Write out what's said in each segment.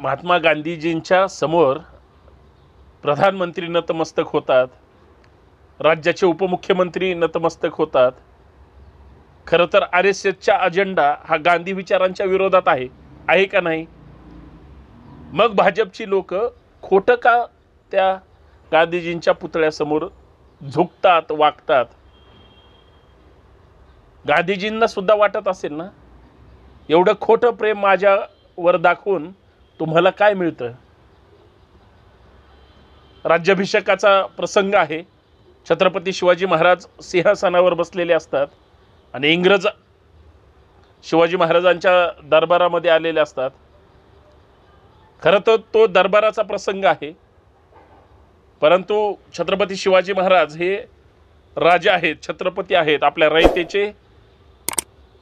महात्मा गांधीजींच्या समोर प्रधानमंत्री नतमस्तक होतात राज्याचे उपमुख्यमंत्री नतमस्तक होतात. खरं तर आर एस एसचा अजेंडा हा गांधी विचारांच्या विरोधात आहे आहे का नाही? मग भाजपची लोक खोटं का त्या गांधीजींच्या पुतळ्यासमोर झुकतात वागतात? गांधीजींना सुद्धा वाटत असेल ना? एवढं खोटं प्रेम माझ्यावर दाखवून तुम्हाला काय मिळतं? राज्याभिषेकाचा प्रसंग आहे. छत्रपती शिवाजी महाराज सिंहासनावर बसलेले असतात आणि इंग्रज शिवाजी महाराजांच्या दरबारामध्ये आलेले असतात. खरं तर तो दरबाराचा प्रसंग आहे. परंतु छत्रपती शिवाजी महाराज हे राजा आहेत छत्रपती आहेत आपल्या रयतेचे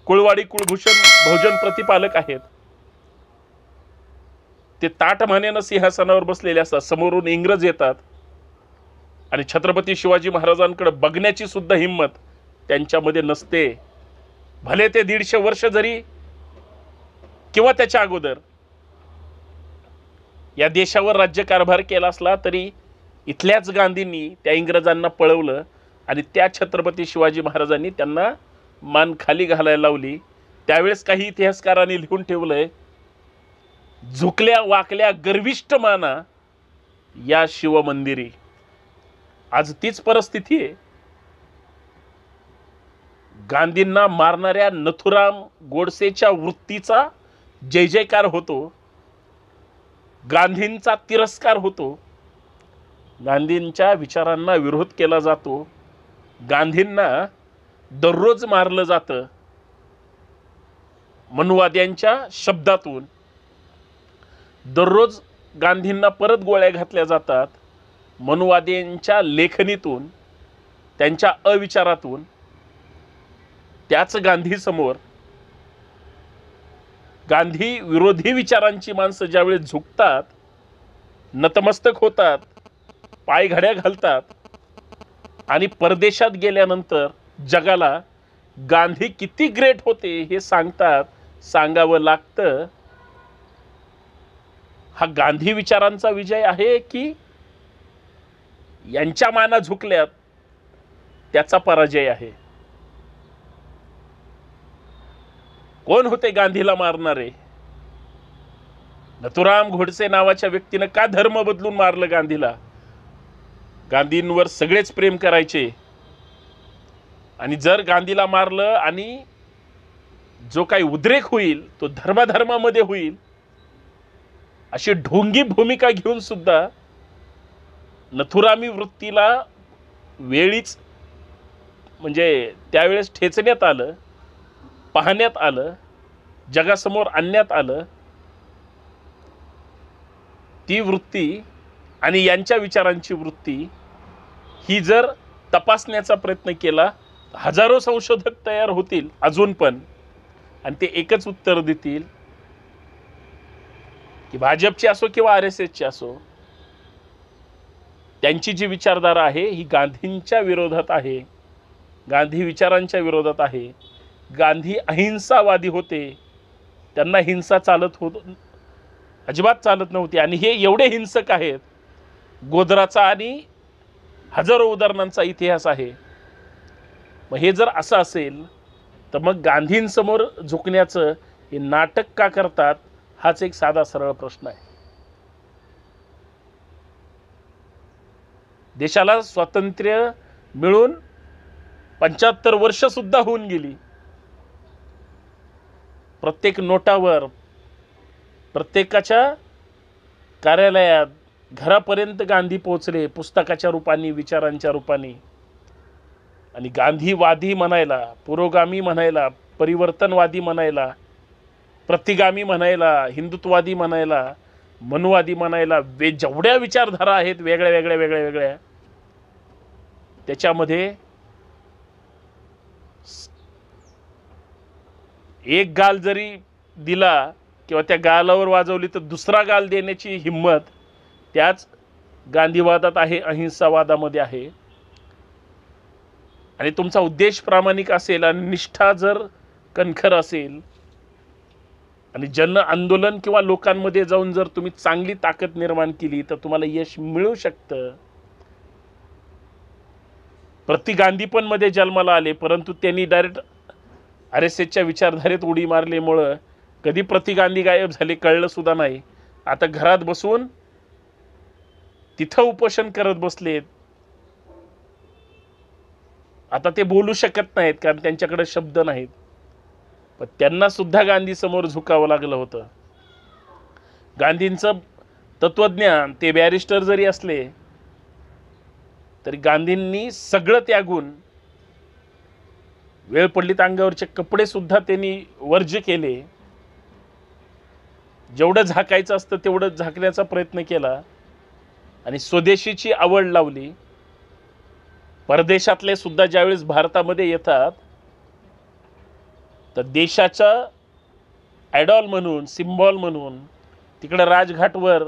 कुळवाडी कुळभूषण भोजन प्रतिपालक आहेत. ते ताटमानेनं सिंहासनावर बसलेले असतात. समोरून इंग्रज येतात. आणि छत्रपती शिवाजी महाराजांकडे बघण्याची सुद्धा हिंमत त्यांच्यामध्ये नसते. भले ते दीडशे वर्ष जरी किंवा त्याच्या अगोदर या देशावर राज्यकारभार केला असला तरी इथल्याच गांधींनी त्या इंग्रजांना पळवलं आणि त्या छत्रपती शिवाजी महाराजांनी त्यांना मान खाली घालायला लावली. त्यावेळेस काही इतिहासकारांनी लिहून ठेवलंय झुकल्या वाकल्या गर्विष्ट माना या शिवमंदिरी. आज तीच परिस्थिती आहे. गांधींना मारणाऱ्या नथुराम गोडसेच्या वृत्तीचा जय जयकार होतो. गांधींचा तिरस्कार होतो. गांधींच्या विचारांना विरोध केला जातो. गांधींना दररोज मारलं जातं. मनुवाद्यांच्या शब्दातून. दररोज गांधींना परत गोळ्या घातल्या जातात मनुवाद्यांच्या लेखणीतून त्यांच्या अविचारातून. त्याच गांधीसमोर गांधी विरोधी विचारांची माणसं ज्यावेळी झुकतात नतमस्तक होतात पायघड्या घालतात आणि परदेशात गेल्यानंतर जगाला गांधी किती ग्रेट होते हे सांगतात सांगावं लागतं. हा गांधी विचारांचा विजय आहे की यांच्या माना झुकल्यात त्याचा पराजय आहे. कोण होते गांधीला मारणारे? नथुराम घोडसे नावाच्या व्यक्तीनं का धर्म बदलून मारलं गांधीला? गांधींवर सगळेच प्रेम करायचे. आणि जर गांधीला मारलं आणि जो काही उद्रेक होईल तो धर्माधर्मामध्ये होईल अशी ढोंगी भूमिका घेऊन सुद्धा नथुरामी वृत्तीला वेळीच म्हणजे त्यावेळेस ठेचण्यात आलं पाहण्यात आलं जगासमोर आणण्यात आलं. ती वृत्ती आणि यांच्या विचारांची वृत्ती ही जर तपासण्याचा प्रयत्न केला हजारो संशोधक तयार होतील अजून पण आणि ते एकच उत्तर देतील की भाजपची असो किंवा आर एस एसची असो त्यांची जी विचारधारा आहे ही गांधींच्या विरोधात आहे गांधी विचारांच्या विरोधात आहे. गांधी अहिंसावादी होते. त्यांना हिंसा चालत होत अजिबात चालत नव्हती. आणि हे एवढे हिंसक आहेत. गोदराचा आणि हजारो उदाहरणांचा इतिहास आहे. मग हे जर असं असेल तर मग गांधींसमोर झुकण्याचं हे नाटक का करतात? हाच एक साधा सरळ प्रश्न आहे. देशाला स्वातंत्र्य मिळून पंच्याहत्तर वर्ष सुद्धा होऊन गेली. प्रत्येक नोटावर प्रत्येकाच्या कार्यालयात घरापर्यंत गांधी पोहोचले पुस्तकाच्या रूपाने विचारांच्या रूपाने. आणि गांधीवादी म्हणायला पुरोगामी म्हणायला परिवर्तनवादी म्हणायला प्रतिगामी म्हणायला हिंदुत्ववादी म्हणायला मनुवादी म्हणायला वे जेवढ्या विचारधारा आहेत वेगळ्या वेगळ्या वेगळ्या वेगळ्या त्याच्यामध्ये एक गाल जरी दिला किंवा त्या गालावर वाजवली तर दुसरा गाल देण्याची हिंमत त्याच गांधीवादात आहे अहिंसावादामध्ये आहे. आणि तुमचा उद्देश प्रामाणिक असेल आणि निष्ठा जर कणखर असेल आणि जन आंदोलन किंवा लोकांमध्ये जाऊन जर तुम्ही चांगली ताकद निर्माण केली तर तुम्हाला यश मिळू शकतं. प्रति गांधी पण मध्ये जन्माला आले परंतु त्यांनी डायरेक्ट आर एस एसच्या विचारधारेत उडी मारल्यामुळं कधी प्रति गांधी गायब झाले कळलं सुद्धा नाही. आता घरात बसून तिथं उपोषण करत बसलेत. आता ते बोलू शकत नाहीत कारण त्यांच्याकडे शब्द नाहीत. पण त्यांना सुद्धा गांधी समोर झुकावं लागलं होतं. गांधींचं तत्वज्ञान ते बॅरिस्टर जरी असले तरी गांधींनी सगळं त्यागून वेळ पडली तर अंगावरचे कपडे सुद्धा त्यांनी वर्ज केले. जेवढं झाकायचं असतं तेवढं झाकण्याचा प्रयत्न केला. आणि स्वदेशीची आवड लावली. परदेशातले सुद्धा ज्यावेळेस भारतामध्ये येतात तर देशाचा ॲडॉल म्हणून सिम्बॉल म्हणून तिकडं राजघाटवर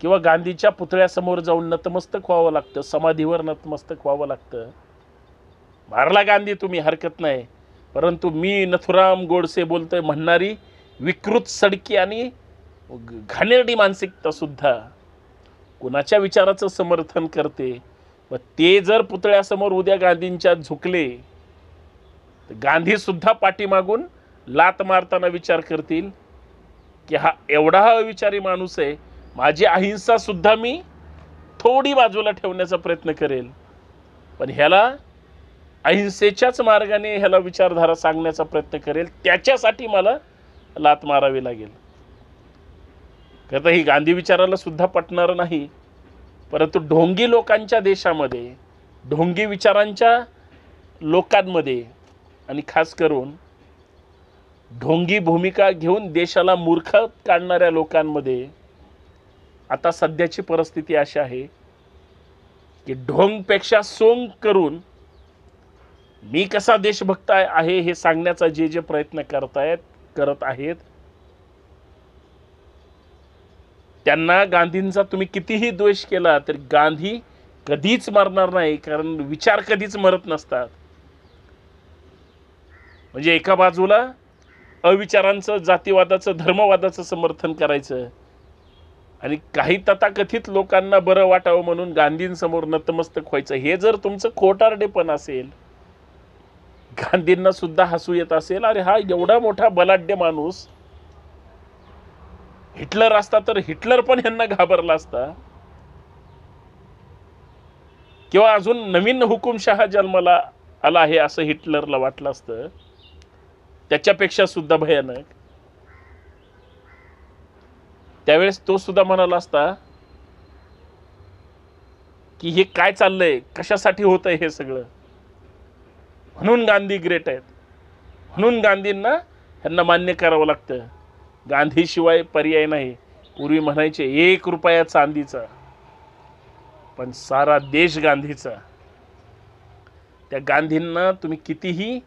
किंवा गांधीच्या पुतळ्यासमोर जाऊन नतमस्तक व्हावं लागतं समाधीवर नतमस्तक व्हावं लागतं. मारला गांधी तुम्ही हरकत नाही. परंतु मी नथुराम गोडसे बोलतोय म्हणणारी विकृत सडकी आणि घाणेरडी मानसिकतासुद्धा कुणाच्या विचाराचं समर्थन करते? व ते जर पुतळ्यासमोर उद्या गांधींच्या झुकले गांधीसुद्धा पाठीमागून लात मारताना विचार करतील की हा एवढा हा विचारी माणूस आहे माझी अहिंसासुद्धा मी थोडी बाजूला ठेवण्याचा प्रयत्न करेल. पण ह्याला अहिंसेच्याच मार्गाने ह्याला विचारधारा सांगण्याचा प्रयत्न करेल त्याच्यासाठी मला लात मारावी लागेल. करता ही गांधी विचाराला सुद्धा पटणार नाही परंतु ढोंगी लोकांच्या देशामध्ये ढोंगी विचारांच्या लोकांमध्ये आणि खास करून ढोंगी भूमिका घेऊन देशाला मूर्ख काढणाऱ्या लोकांमध्ये आता सध्याची परिस्थिती अशी आहे की ढोंगपेक्षा सोंग करून मी कसा देशभक्त आहे- आहे हे सांगण्याचा जे जे प्रयत्न करतायत करत आहेत त्यांना गांधींचा तुम्ही कितीही द्वेष केला तरी गांधी कधीच मरणार नाही कारण विचार कधीच मरत नसतात. म्हणजे एका बाजूला अविचारांचं जातीवादाचं धर्मवादाचं समर्थन करायचं. आणि काही तथाकथित लोकांना बरं वाटावं म्हणून गांधींसमोर नतमस्तक व्हायचं. हे जर तुमचं खोटारडेपण असेल गांधींना सुद्धा हसू येत असेल अरे हा एवढा मोठा बलाढ्य माणूस हिटलर असता तर हिटलर पण यांना घाबरला असता. किंवा अजून नवीन हुकुमशहा जन्माला आला आहे असं हिटलरला वाटलं असतं. त्याच्यापेक्षा सुद्धा भयानक. त्यावेळेस तो सुद्धा म्हणाला असता की हे काय चाललंय? कशासाठी होत आहे हे सगळं? म्हणून गांधी ग्रेट आहेत. म्हणून गांधींना ह्यांना मान्य करावं लागतं. गांधीशिवाय पर्याय नाही. पूर्वी म्हणायचे एक रुपया चांदीचा पण सारा देश गांधीचा. त्या गांधींना तुम्ही कितीही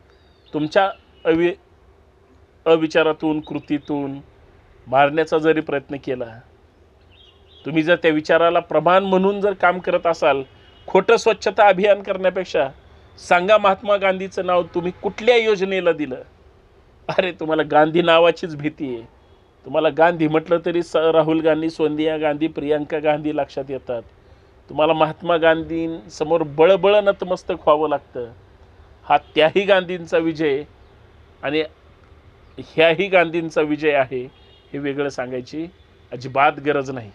तुमच्या अवि अविचारातून कृतीतून मारण्याचा जरी प्रयत्न केला तुम्ही जर त्या विचाराला प्रमाण म्हणून जर काम करत असाल खोटं स्वच्छता अभियान करण्यापेक्षा सांगा महात्मा गांधीचं नाव तुम्ही कुठल्या योजनेला दिलं? अरे तुम्हाला गांधी नावाचीच भीती आहे. तुम्हाला गांधी म्हटलं तरी स राहुल गांधी सोनिया गांधी प्रियांका गांधी लक्षात येतात. तुम्हाला महात्मा गांधींसमोर बळबळ नतमस्तक व्हावं लागतं. हा त्याही गांधींचा विजय. आणि ह्याही गांधींचा विजय आहे हे वेगळं सांगायची अजिबात गरज नाही.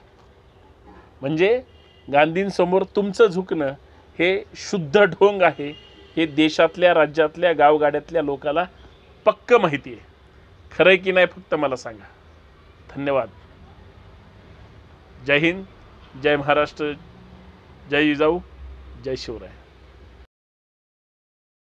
म्हणजे गांधींसमोर तुमचं झुकणं हे शुद्ध ढोंग आहे हे देशातल्या राज्यातल्या गावगाड्यातल्या लोकाला पक्क माहिती आहे. खरं आहे की नाही फक्त मला सांगा. धन्यवाद. जय हिंद जय महाराष्ट्र जय जिजाऊ जय शिवराय.